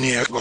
maníaco